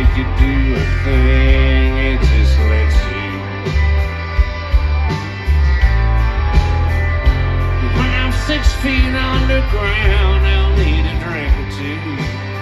make you do a thing, it just lets you. When I'm six feet underground, I'll need a drink or two.